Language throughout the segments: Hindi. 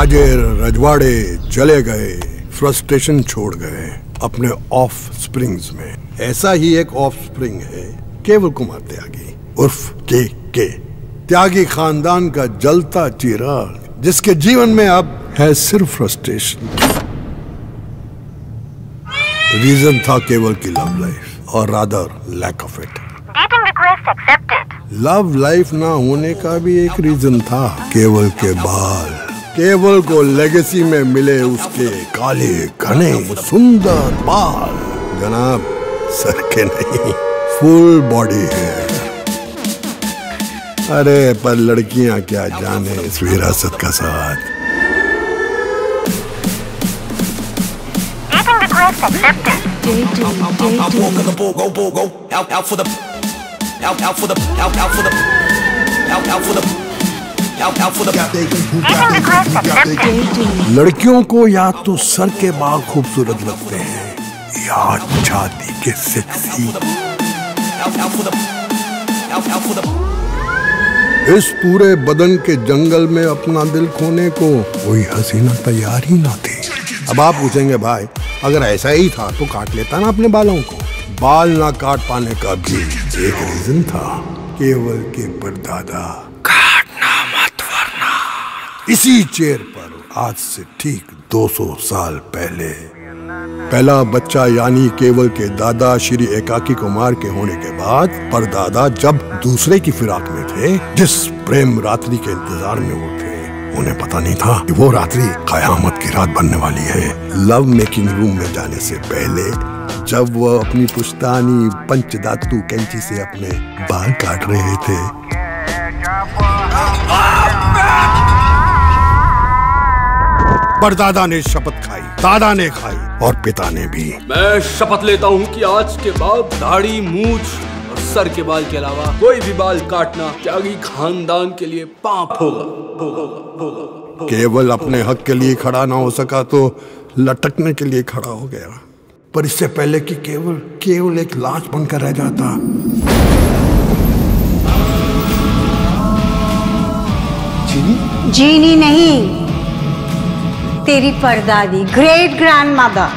रजवाड़े चले गए फ्रस्ट्रेशन छोड़ गए अपने ऑफ़ स्प्रिंग्स में। ऐसा ही एक ऑफ़ स्प्रिंग है केवल कुमार त्यागी उर्फ़ के के। त्यागी खानदान का जलता चिराग जिसके जीवन में अब है सिर्फ़ फ्रस्ट्रेशन रीजन था केवल की लव लाइफ और rather lack of it. Love life ना होने का भी एक रीजन था केवल के बाल केबल को लेगेसी में मिले उसके काले घने सुंदर बाल जनाब सर के नहीं फुल बॉडी है अरे पर लड़कियाँ क्या जाने इस विरासत का साथ लड़कियों को या तो सर के बाल खूबसूरत लगते हैं या छाती के सेक्सी. इस पूरे बदन के जंगल में अपना दिल खोने को कोई हसीना तैयार ही ना थी। अब आप पूछेंगे भाई अगर ऐसा ही था तो काट लेता ना अपने बालों को? बाल ना काट पाने का भी एक रीजन था केवल के परदादा। इसी चेयर पर आज से ठीक 200 साल पहले। पहला बच्चा यानी केवल के दादा श्री एकाकी कुमार के होने के बाद परदादा जब दूसरे की फिराक में थे, जिस प्रेम रात्रि के इंतज़ार में वो थे, उन्हें पता नहीं था कि वो रात्रि कयामत की रात बनने वाली है। लव मेकिंग रूम में जाने से पहले जब वो अपनी पुश्तानी पंचदातु कैंची से अपने बाल काट रहे थे परदादा ने शपथ खाई दादा ने खाई और पिता ने भी। मैं शपथ लेता हूँ कि आज के बाद दाढ़ी मूछ और सर के बाल के अलावा कोई भी बाल काटना त्यागी खानदान के लिए पाप होगा होगा होगा। केवल अपने हक के लिए खड़ा ना हो सका तो लटकने के लिए खड़ा हो गया। पर इससे पहले कि केवल केवल एक लाश बनकर रह जाता। जीनी? जीनी नहीं। तेरी परदादी ग्रेट ग्रैंड मदर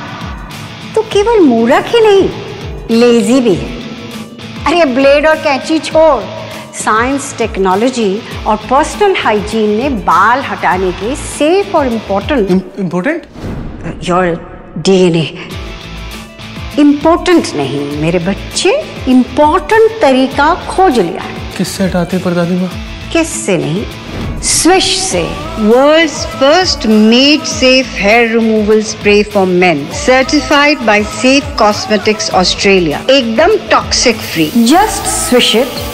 तो केवल मूर्ख ही नहीं लेजी भी है। अरे ब्लेड और कैंची छोड़। साइंस टेक्नोलॉजी और पर्सनल हाइजीन ने बाल हटाने के सेफ़ और important important your DNA important नहीं मेरे बच्चे इम्पोर्टेंट तरीका खोज लिया है। किससे हटाते परदादी माँ किससे नहीं? स्विश से world's first made safe hair removal spray for men certified by Safe Cosmetics Australia एकदम toxic free just Swish it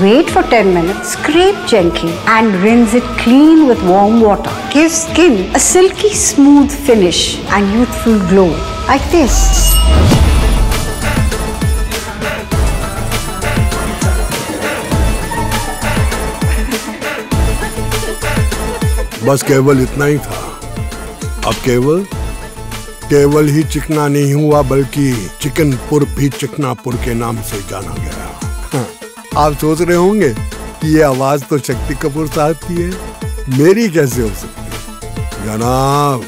Wait for 10 minutes, scrape gently, and rinse it clean with warm water. Give skin a silky smooth finish and youthful glow. Like this. बस केवल इतना ही था। अब केवल केवल ही चिकना नहीं हुआ बल्कि चिकनपुर भी चिकनापुर के नाम से जाना गया। हाँ, आप सोच रहे होंगे कि ये आवाज़ तो शक्ति कपूर साहब की है। मेरी कैसे हो सकती जनाब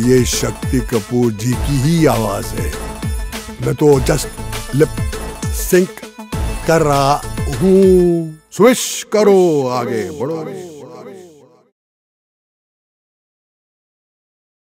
ये शक्ति कपूर जी की ही आवाज़ है। मैं तो जस्ट लिप सिंक कर रहा हूँ। स्विश करो आगे बढ़ो